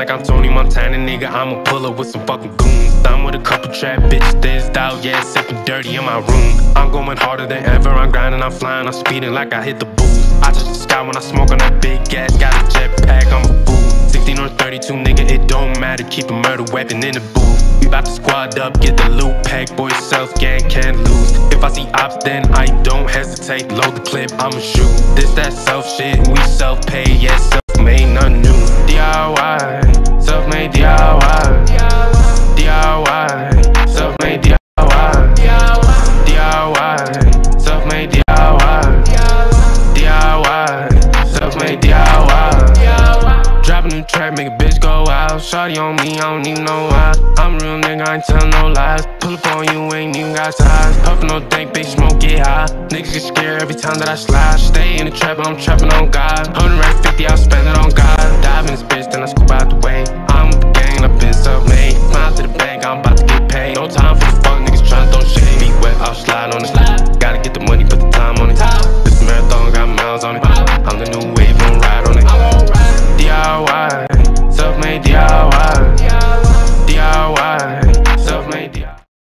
like I'm Tony Montana, nigga. I'm a up with some fucking goons. I'm with a couple trap bitches, this out, yeah, sipping dirty in my room. I'm going harder than ever, I'm grinding, I'm flying, I'm speeding like I hit the booth. I touch the sky when I smoke on that big gas, got a jetpack, I'm a fool. 16 or 32, nigga, it don't matter, keep a murder weapon in the booth. We bout to squad up, get the loot pack, boy, self gang can't lose. If I see ops, then I don't hesitate, load the clip, I'ma shoot. This that self shit, we self pay, yeah, self made, none new. in the trap, make a bitch go out. Shotty on me, I don't even know why. I'm real nigga, I ain't tell no lies. Pull up on you, ain't even got ties. Puffin' no dank, bitch, smoke get high. Niggas get scared every time that I slide. Stay in the trap, I'm trappin' on God. 150, I'll spend it on God. Dive in this bitch, then I scoop out the way. I'm with the gang, I've been self-made. Smile to the bank, I'm about to get paid. No time for the fuck, niggas tryna throw shade. Be wet, I'll slide on it. Gotta get the money, put the time on it. This marathon got miles on it. I'm the new wave, on ride on DIY, self-made DIY